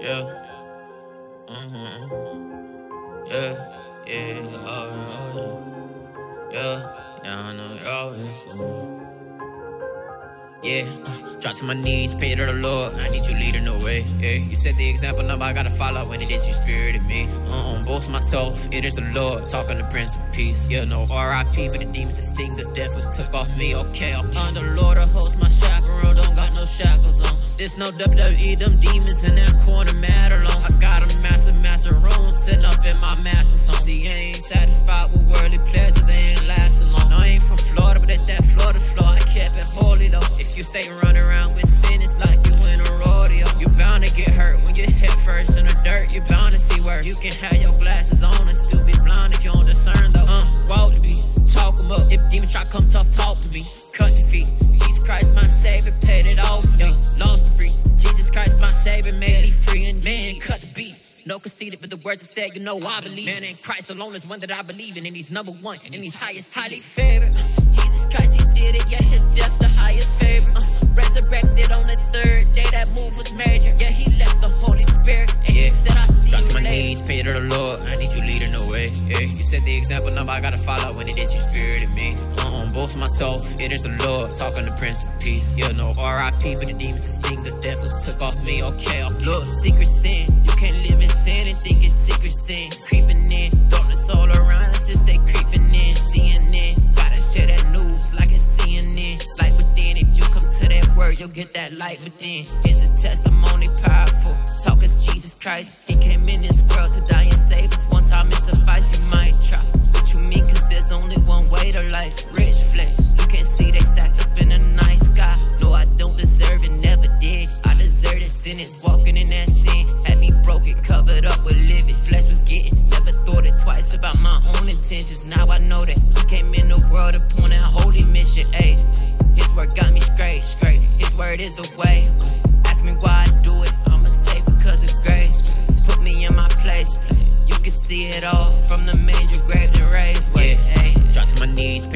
Yeah. Mm-hmm. Yeah. Yeah. Oh, yeah. Yeah. Yeah. I know y'all yeah, uh, drop to my knees, pray to the Lord. I need you leading the way. Yeah, you set the example, now I gotta follow when it is you spirit in me. Uh, on boast myself, it is the Lord, talking to Prince of Peace. Yeah, no RIP for the demons, that sting, the death was took off me. Okay. I'm the Lord of hosts, my no This no WWE, them demons in that corner matter long. I got a massive, massive room sitting up in my master's home. See, I ain't satisfied with worldly pleasure, they ain't lasting long. No, I ain't from Florida, but that's that Florida floor. I kept it holy though. If you stay running around with sin, it's like you in a rodeo. You bound to get hurt when you hit first in the dirt. You bound to see worse. You can have your glasses on and still be blind if you don't discern though. Uh, walk to me, talk them up. If demons try come tough, talk to me. Cut the feet. Jesus Christ, my savior, paid it all Jesus Christ, my savior, made me free and man, cut the beat. No conceited, but the words I said, you know I believe. Man, in Christ alone is one that I believe in, and he's number one, and he's highest, highly favored. Jesus Christ, he did it, yeah, Yeah, you set the example, now I gotta follow when it is your spirit in me. Uh, on both myself, it is the Lord, talking to Prince of Peace. Yeah, no RIP for the demons, the sting, the devils took off me, okay, okay. Look, secret sin, you can't live in sin and think it's secret sin. Creeping in, darkness all around us, just they creeping in, CNN. Gotta share that news like it's CNN. Like within, if you come to that word, you'll get that light within. It's a testimony powerful. Talk as Jesus Christ. He came in this world Rich flesh. You can see they stacked up in the night sky. No, I don't deserve it, never did. I deserve the sentence, walking in that sin. Had me broken, covered up with living. Flesh was getting, never thought it twice about my own intentions. Now I know that I came in the world upon that holy mission. Ayy, his word got me straight, straight. His word is the way. Ask me why I do it, I'ma say because of grace. Put me in my place. You can see it all from the manger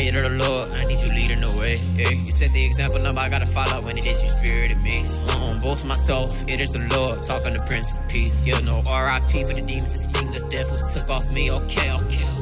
pray to the Lord. I need you leading the way. Yeah, you set the example, now I gotta follow when it is your spirit in me. Uh, on both myself, it is the Lord, talking to Prince of Peace. Yeah, no RIP for the demons, the sting, the devils took off me. Okay, okay.